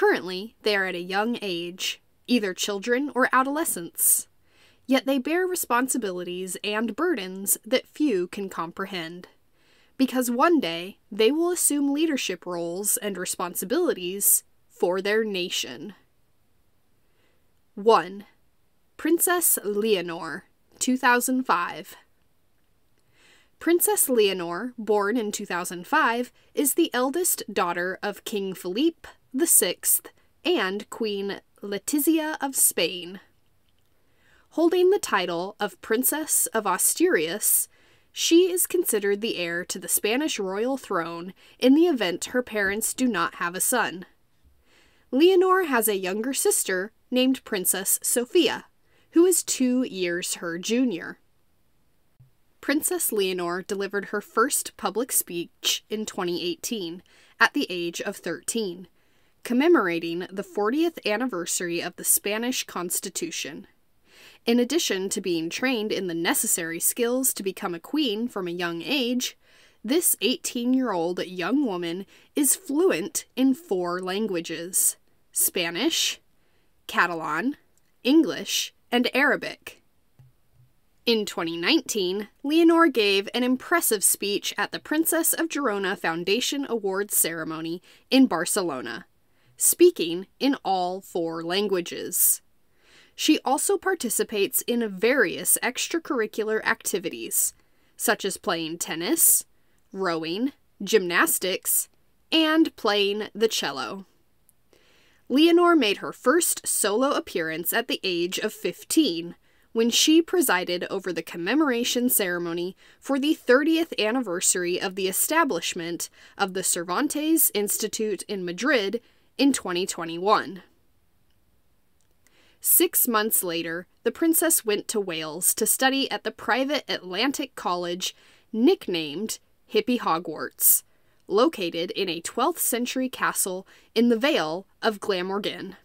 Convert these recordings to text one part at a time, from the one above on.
Currently, they are at a young age, either children or adolescents. Yet they bear responsibilities and burdens that few can comprehend. Because one day they will assume leadership roles and responsibilities for their nation. 1. Princess Leonor, 2005. Princess Leonor, born in 2005, is the eldest daughter of King Philippe VI and Queen Letizia of Spain. Holding the title of Princess of Asturias, she is considered the heir to the Spanish royal throne in the event her parents do not have a son. Leonor has a younger sister named Princess Sophia, who is two years her junior. Princess Leonor delivered her first public speech in 2018 at the age of 13, commemorating the 40th anniversary of the Spanish Constitution. In addition to being trained in the necessary skills to become a queen from a young age, this 18 year old young woman is fluent in four languages Spanish, Catalan, English, and Arabic. In 2019, Leonor gave an impressive speech at the Princess of Girona Foundation Awards ceremony in Barcelona, speaking in all four languages. She also participates in various extracurricular activities, such as playing tennis, rowing, gymnastics, and playing the cello. Leonor made her first solo appearance at the age of 15 when she presided over the commemoration ceremony for the 30th anniversary of the establishment of the Cervantes Institute in Madrid in 2021. Six months later, the princess went to Wales to study at the private Atlantic College nicknamed Hippie Hogwarts, located in a 12th century castle in the Vale of Glamorgan.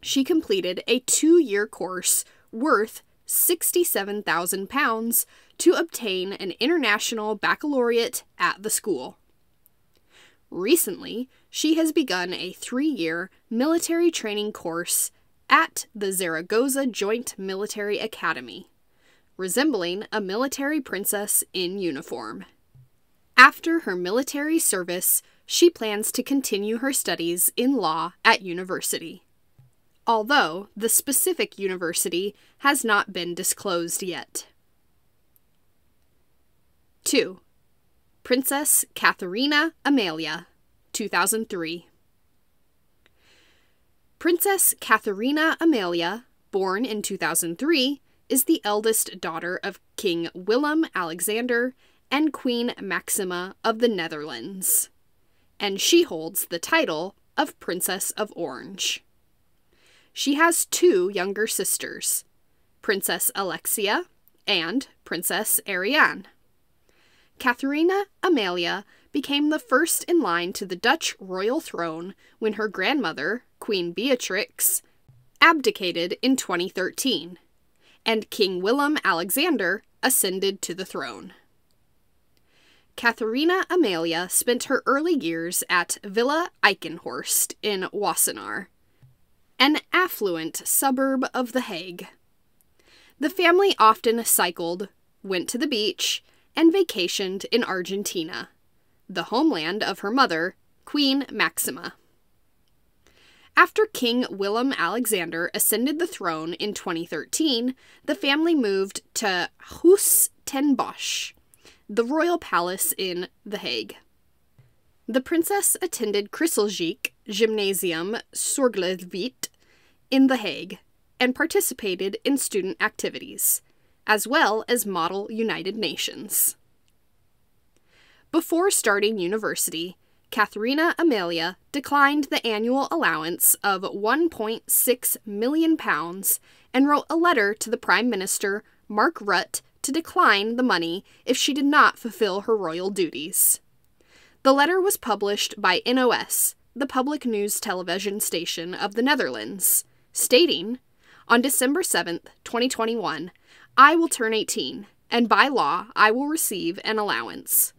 She completed a two year course worth £67,000 to obtain an international baccalaureate at the school. Recently, she has begun a three year military training course at the Zaragoza Joint Military Academy, resembling a military princess in uniform. After her military service, she plans to continue her studies in law at university although the specific university has not been disclosed yet. 2. Princess Catharina Amalia, 2003. Princess Catharina Amalia, born in 2003, is the eldest daughter of King Willem Alexander and Queen Maxima of the Netherlands, and she holds the title of Princess of Orange. She has two younger sisters, Princess Alexia and Princess Ariane. Catharina Amalia became the first in line to the Dutch royal throne when her grandmother, Queen Beatrix, abdicated in 2013, and King Willem Alexander ascended to the throne. Catharina Amalia spent her early years at Villa Eikenhorst in Wassenaar, an affluent suburb of The Hague. The family often cycled, went to the beach, and vacationed in Argentina, the homeland of her mother, Queen Maxima. After King Willem Alexander ascended the throne in 2013, the family moved to Huis ten Bosch, the royal palace in The Hague. The princess attended Christelijk Gymnasium Sorghvliet in The Hague and participated in student activities, as well as Model United Nations. Before starting university, Catharina Amalia declined the annual allowance of £1.6 million and wrote a letter to the Prime Minister, Mark Rutte, to decline the money if she did not fulfill her royal duties. The letter was published by NOS, the public news television station of the Netherlands, stating, On December 7th, 2021, I will turn 18, and by law, I will receive an allowance.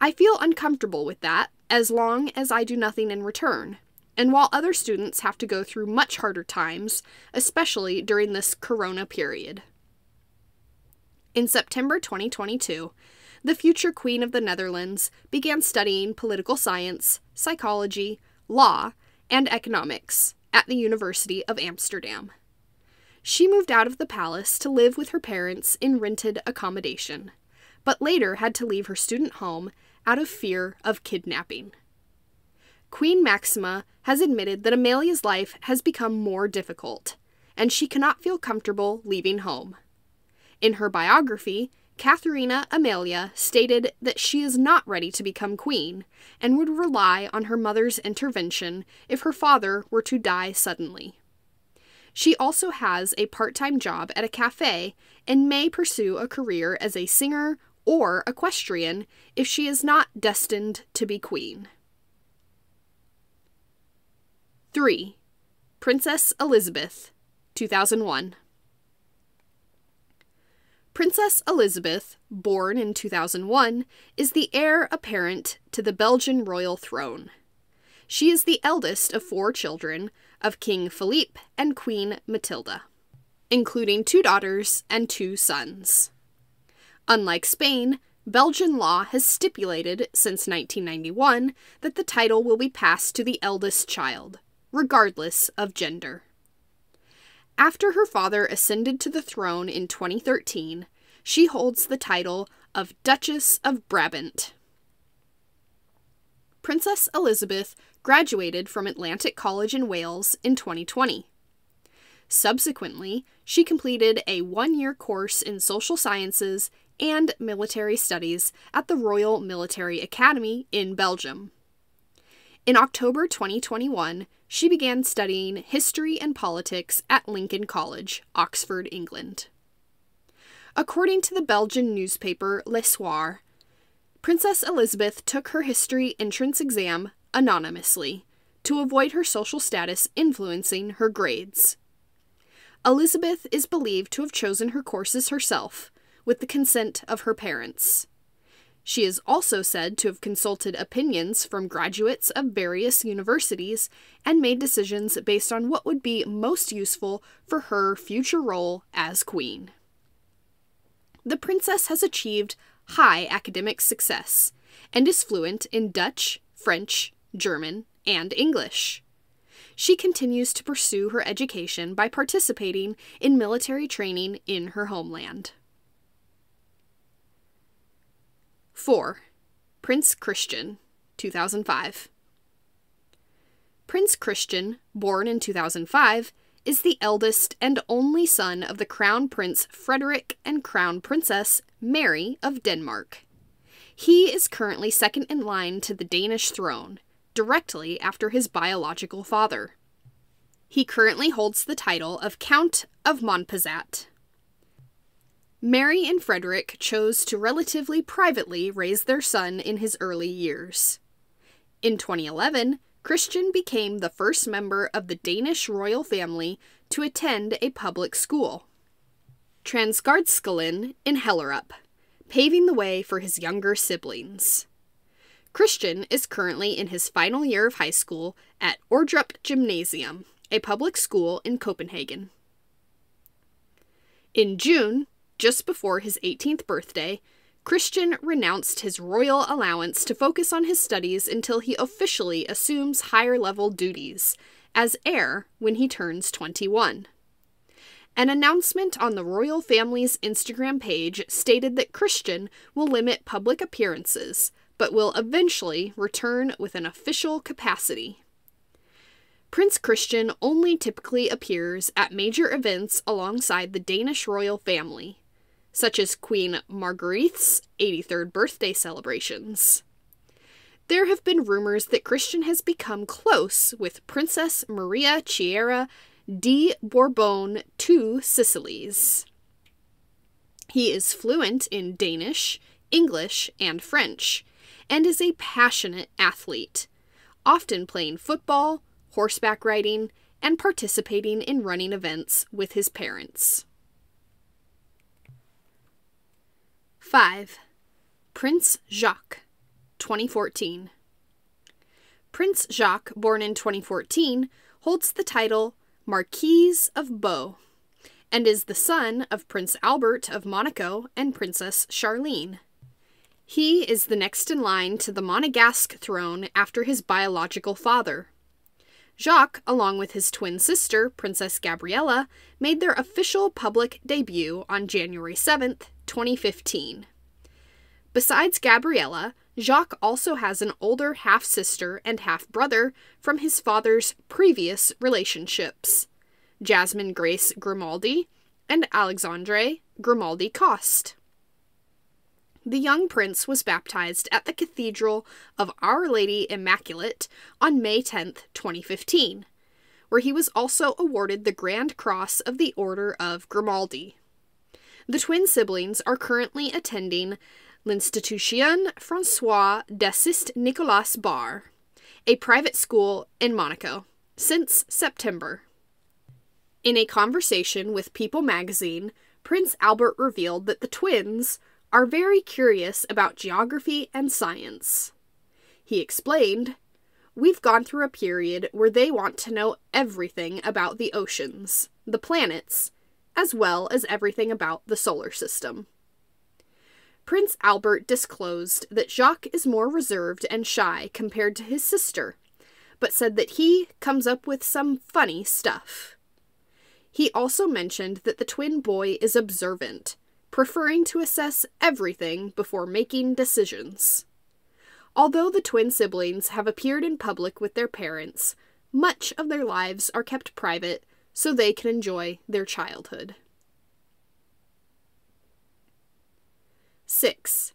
I feel uncomfortable with that as long as I do nothing in return. and while other students have to go through much harder times, especially during this corona period. In September 2022, the future Queen of the Netherlands began studying political science, psychology, law, and economics at the University of Amsterdam. She moved out of the palace to live with her parents in rented accommodation, but later had to leave her student home out of fear of kidnapping. Queen Maxima has admitted that Amalia's life has become more difficult, and she cannot feel comfortable leaving home. In her biography, Catharina Amalia stated that she is not ready to become queen and would rely on her mother's intervention if her father were to die suddenly. She also has a part time job at a cafe and may pursue a career as a singer or equestrian if she is not destined to be queen. 3. Princess Elisabeth, 2001. Princess Elisabeth, born in 2001, is the heir apparent to the Belgian royal throne. She is the eldest of four children of King Philippe and Queen Matilda, including two daughters and two sons. Unlike Spain, Belgian law has stipulated since 1991 that the title will be passed to the eldest child, regardless of gender. After her father ascended to the throne in 2013, she holds the title of Duchess of Brabant. Princess Elisabeth graduated from Atlantic College in Wales in 2020. Subsequently, she completed a one year course in social sciences and military studies at the Royal Military Academy in Belgium. In October 2021, she began studying history and politics at Lincoln College, Oxford, England. According to the Belgian newspaper Le Soir, Princess Elisabeth took her history entrance exam anonymously to avoid her social status influencing her grades. Elisabeth is believed to have chosen her courses herself, with the consent of her parents. She is also said to have consulted opinions from graduates of various universities and made decisions based on what would be most useful for her future role as queen. The princess has achieved high academic success and is fluent in Dutch, French, German, and English. She continues to pursue her education by participating in military training in her homeland. 4. Prince Christian, 2005. Prince Christian, born in 2005, is the eldest and only son of the Crown Prince Frederik and Crown Princess Mary of Denmark. He is currently second in line to the Danish throne, directly after his biological father. He currently holds the title of Count of Montpezat. Mary and Frederik chose to relatively privately raise their son in his early years. In 2011, Christian became the first member of the Danish royal family to attend a public school, Tranegårdskolen in Hellerup, paving the way for his younger siblings. Christian is currently in his final year of high school at Ordrup Gymnasium, a public school in Copenhagen. In June, just before his 18th birthday, Christian renounced his royal allowance to focus on his studies until he officially assumes higher level duties as heir when he turns 21. An announcement on the royal family's Instagram page stated that Christian will limit public appearances, but will eventually return with an official capacity. Prince Christian only typically appears at major events alongside the Danish royal family, such as Queen Margrethe's 83rd birthday celebrations. There have been rumors that Christian has become close with Princess Maria Chiara di Bourbon II Sicilies. He is fluent in Danish, English, and French, and is a passionate athlete, often playing football, horseback riding, and participating in running events with his parents. 5. Prince Jacques, 2014. Prince Jacques, born in 2014, holds the title Marquise of Baux and is the son of Prince Albert of Monaco and Princess Charlene. He is the next in line to the Monegasque throne after his biological father. Jacques, along with his twin sister, Princess Gabriella, made their official public debut on January 7th, 2015. Besides Gabriella, Jacques also has an older half sister and half brother from his father's previous relationships Jazmin Grace Grimaldi and Alexandre Grimaldi Coste. The young prince was baptized at the Cathedral of Our Lady Immaculate on May 10, 2015, where he was also awarded the Grand Cross of the Order of Grimaldi. The twin siblings are currently attending l'Institution Francois d'Assise Nicolas Bar, a private school in Monaco, since September. In a conversation with People magazine, Prince Albert revealed that the twins are very curious about geography and science. He explained, We've gone through a period where they want to know everything about the oceans, the planets, as well as everything about the solar system. Prince Albert disclosed that Jacques is more reserved and shy compared to his sister, but said that he comes up with some funny stuff. He also mentioned that the twin boy is observant, preferring to assess everything before making decisions. Although the twin siblings have appeared in public with their parents, much of their lives are kept private so they can enjoy their childhood. 6.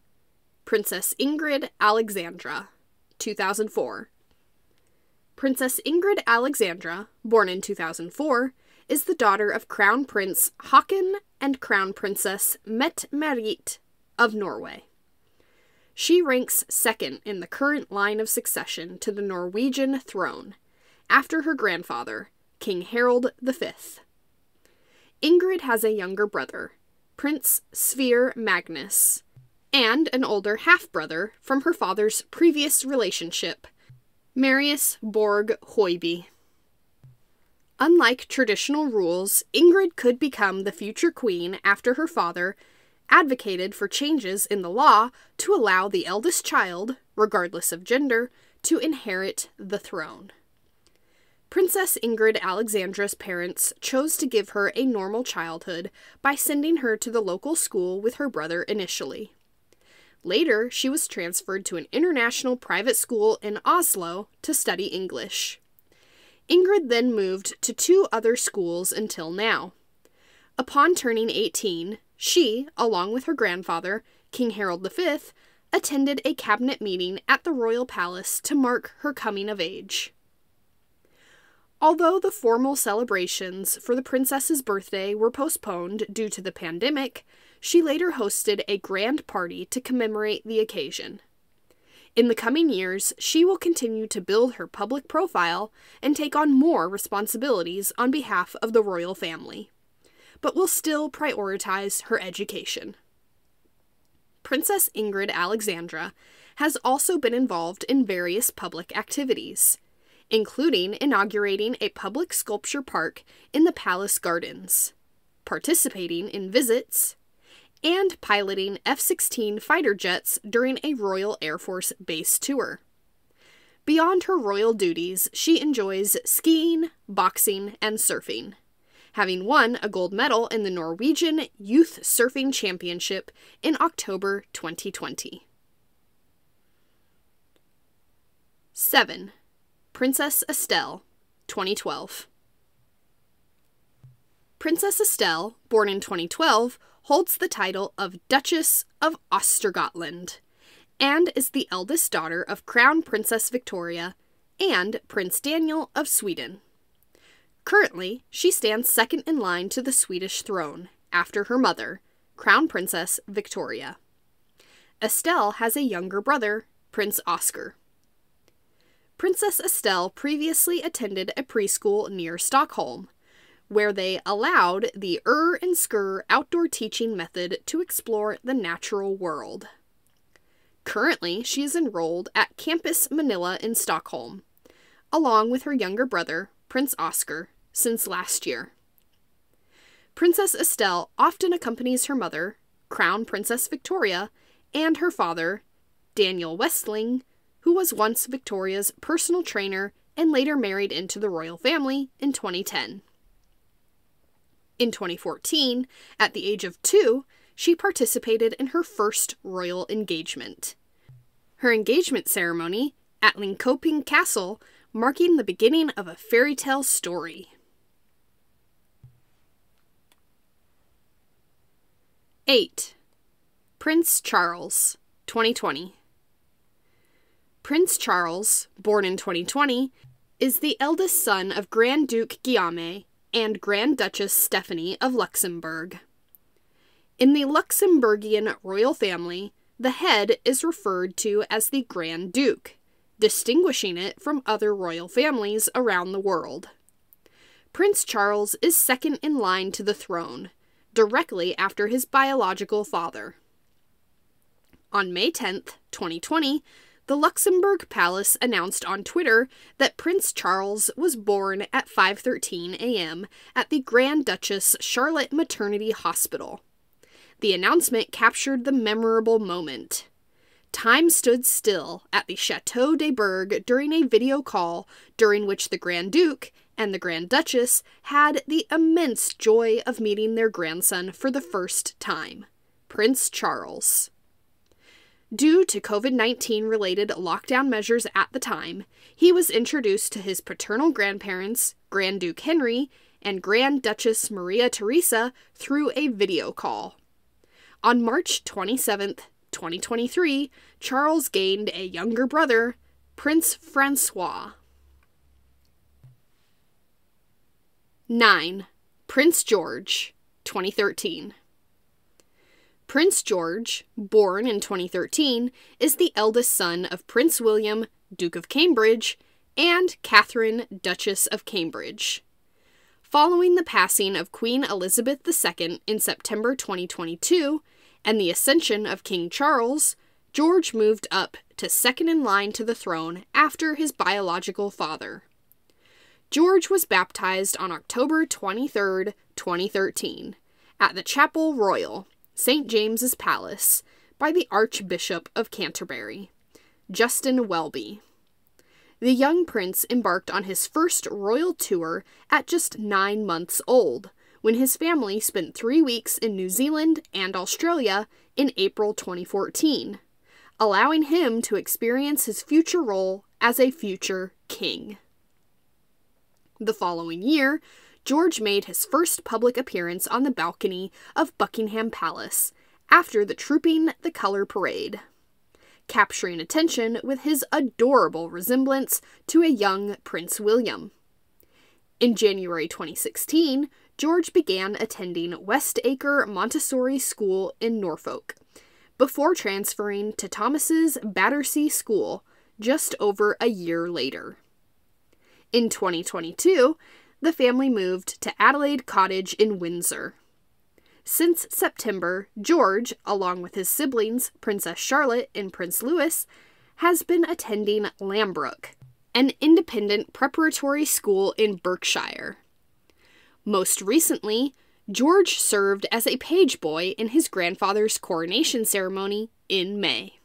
Princess Ingrid Alexandra, 2004. Princess Ingrid Alexandra, born in 2004, is the daughter of Crown Prince Haakon and Crown Princess Mette Marit of Norway. She ranks second in the current line of succession to the Norwegian throne, after her grandfather, King Harald V. Ingrid has a younger brother, Prince Sverre Magnus, and an older half brother from her father's previous relationship, Marius Borg Høiby. Unlike traditional rules, Ingrid could become the future queen after her father advocated for changes in the law to allow the eldest child, regardless of gender, to inherit the throne. Princess Ingrid Alexandra's parents chose to give her a normal childhood by sending her to the local school with her brother initially. Later, she was transferred to an international private school in Oslo to study English. Ingrid then moved to two other schools until now. Upon turning 18, she, along with her grandfather, King Harald V, attended a cabinet meeting at the royal palace to mark her coming of age. Although the formal celebrations for the princess's birthday were postponed due to the pandemic, she later hosted a grand party to commemorate the occasion. In the coming years, she will continue to build her public profile and take on more responsibilities on behalf of the royal family, but will still prioritize her education. Princess Ingrid Alexandra has also been involved in various public activities, including inaugurating a public sculpture park in the palace gardens, participating in visits, and piloting F 16 fighter jets during a Royal Air Force base tour. Beyond her royal duties, she enjoys skiing, boxing, and surfing, having won a gold medal in the Norwegian Youth Surfing Championship in October 2020. 7. Princess Estelle, 2012. Princess Estelle, born in 2012, holds the title of Duchess of Östergötland and is the eldest daughter of Crown Princess Victoria and Prince Daniel of Sweden. Currently, she stands second in line to the Swedish throne, after her mother, Crown Princess Victoria. Estelle has a younger brother, Prince Oscar. Princess Estelle previously attended a preschool near Stockholm, where they allowed the Ur and Skur outdoor teaching method to explore the natural world. Currently, she is enrolled at Campus Manilla in Stockholm, along with her younger brother, Prince Oscar, since last year. Princess Estelle often accompanies her mother, Crown Princess Victoria, and her father, Daniel Westling, who was once Victoria's personal trainer and later married into the royal family in 2010. In 2014, at the age of two, she participated in her first royal engagement. Her engagement ceremony at Linköping Castle marking the beginning of a fairy tale story. 8. Prince Charles, 2020. Prince Charles, born in 2020, is the eldest son of Grand Duke Guillaume and Grand Duchess Stephanie of Luxembourg. In the Luxembourgian royal family, the head is referred to as the Grand Duke, distinguishing it from other royal families around the world. Prince Charles is second in line to the throne, directly after his biological father. On May 10, 2020, the Luxembourg Palace announced on Twitter that Prince Charles was born at 5:13 a.m. at the Grand Duchess Charlotte Maternity Hospital. The announcement captured the memorable moment. Time stood still at the Chateau de Berg during a video call during which the Grand Duke and the Grand Duchess had the immense joy of meeting their grandson for the first time, Prince Charles. Due to COVID 19 related lockdown measures at the time, he was introduced to his paternal grandparents, Grand Duke Henri and Grand Duchess Maria Theresa, through a video call. On March 27, 2023, Charles gained a younger brother, Prince Francois. 9. Prince George, 2013. Prince George, born in 2013, is the eldest son of Prince William, Duke of Cambridge, and Catherine, Duchess of Cambridge. Following the passing of Queen Elizabeth II in September 2022 and the ascension of King Charles, George moved up to second in line to the throne after his biological father. George was baptized on October 23, 2013, at the Chapel Royal St. James's Palace by the Archbishop of Canterbury, Justin Welby. The young prince embarked on his first royal tour at just nine months old, when his family spent three weeks in New Zealand and Australia in April 2014, allowing him to experience his future role as a future king. The following year, George made his first public appearance on the balcony of Buckingham Palace after the Trooping the Colour parade, capturing attention with his adorable resemblance to a young Prince William. In January 2016, George began attending Westacre Montessori School in Norfolk, before transferring to Thomas's Battersea School just over a year later. In 2022, the family moved to Adelaide Cottage in Windsor. Since September, George, along with his siblings, Princess Charlotte and Prince Louis, has been attending Lambrook, an independent preparatory school in Berkshire. Most recently, George served as a page boy in his grandfather's coronation ceremony in May.